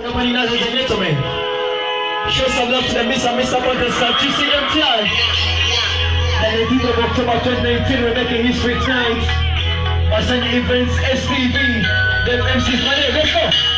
Nobody knows, and gentlemen. Show some love to the and Mr. Protestant. Them tonight. And the did of October 2019, we're making history tonight. By sending events, STV, the MC's money. Let's go.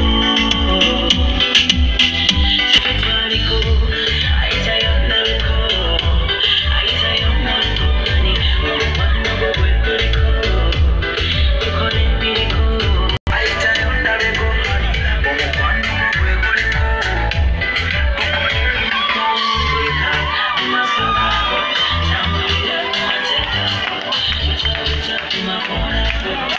Thank you.